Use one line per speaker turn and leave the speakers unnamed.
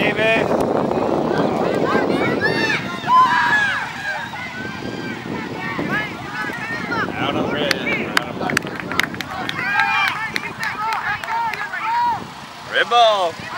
David. Red ball.